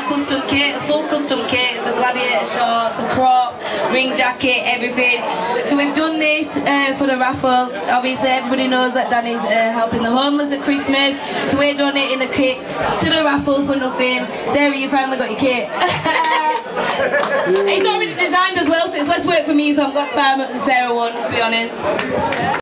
got custom kit, full custom kit, the gladiator shorts, the crop, ring jacket, everything. So we've done this uh, for the raffle. Obviously everybody knows that Danny's uh, helping the homeless at Christmas. So we're donating the kit to the raffle for nothing. Sarah, you finally got your kit. it's already designed as well, so it's less work for me, so I've got time Sarah one, to be honest.